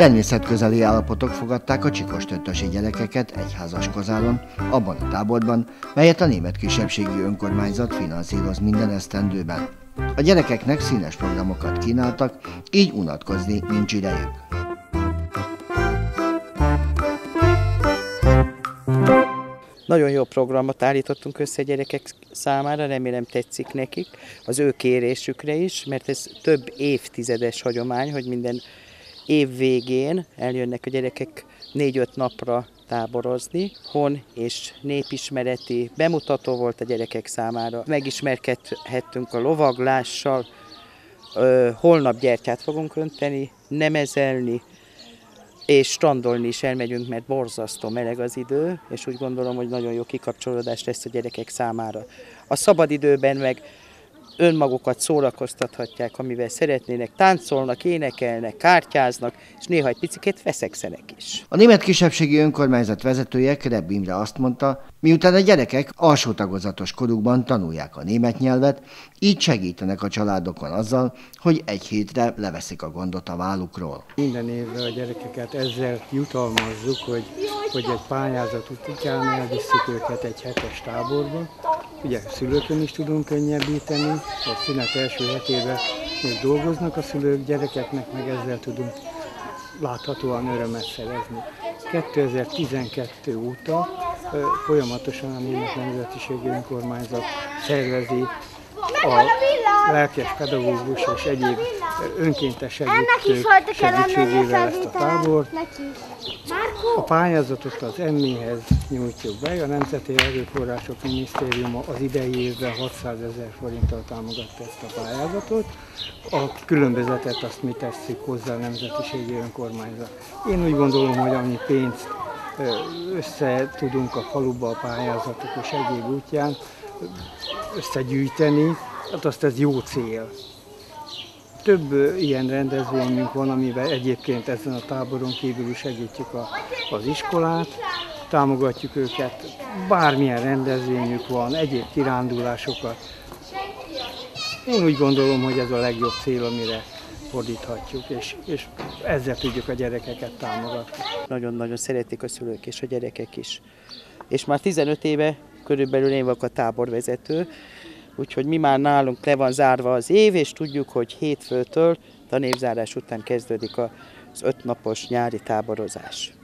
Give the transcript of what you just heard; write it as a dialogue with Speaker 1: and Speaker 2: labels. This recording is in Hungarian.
Speaker 1: Természetközeli állapotok fogadták a csikos töttösi gyerekeket egyházas kozálon, abban a táborban, melyet a német kisebbségi önkormányzat finanszíroz minden esztendőben. A gyerekeknek színes programokat kínáltak, így unatkozni nincs idejük.
Speaker 2: Nagyon jó programot állítottunk össze a gyerekek számára, remélem tetszik nekik, az ő kérésükre is, mert ez több évtizedes hagyomány, hogy minden év végén eljönnek a gyerekek négy-öt napra táborozni. Hon és népismereti bemutató volt a gyerekek számára. Megismerkedhettünk a lovaglással, holnap gyertyát fogunk önteni, nemezelni, és strandolni is elmegyünk, mert borzasztó meleg az idő, és úgy gondolom, hogy nagyon jó kikapcsolódás lesz a gyerekek számára. A szabadidőben meg önmagukat szórakoztathatják, amivel szeretnének, táncolnak, énekelnek, kártyáznak, és néha egy picit veszekszenek is.
Speaker 1: A német kisebbségi önkormányzat vezetője Krebb Imre azt mondta, miután a gyerekek alsó tagozatos korukban tanulják a német nyelvet, így segítenek a családokon azzal, hogy egy hétre leveszik a gondot a vállukról.
Speaker 3: Minden évben a gyerekeket ezzel jutalmazzuk, hogy, hogy egy pályázat után elviszük őket egy hetes táborba, Ugye szülőkön is tudunk könnyebbíteni, a szünet első hetében még dolgoznak a szülők, gyerekeknek meg ezzel tudunk láthatóan örömet szerezni. 2012 óta folyamatosan a Német Nemzetiségi Önkormányzat szervezi a lelkes pedagógus és egyéb önkéntes segítők segítségével ezt a tábort. A pályázatot az emmi nyújtjuk be, a Nemzeti Erőforrások Minisztériuma az idei évben 600 ezer forinttal támogatta ezt a pályázatot. A különbözetet azt mi tesszük hozzá a Nemzetiségi Önkormányzat. Én úgy gondolom, hogy annyi pénzt össze tudunk a faluba a pályázatok és egyéb útján összegyűjteni, hát azt ez jó cél. Több ilyen rendezvényünk van, amivel egyébként ezen a táboron kívül segítjük a, az iskolát, támogatjuk őket, bármilyen rendezvényük van, egyéb kirándulásokat. Én úgy gondolom, hogy ez a legjobb cél, amire fordíthatjuk, és, és ezzel tudjuk a gyerekeket támogatni.
Speaker 2: Nagyon-nagyon szeretik a szülők és a gyerekek is. És már 15 éve körülbelül én vagyok a táborvezető, úgyhogy mi már nálunk le van zárva az év, és tudjuk, hogy hétfőtől tanévzárás után kezdődik az ötnapos nyári táborozás.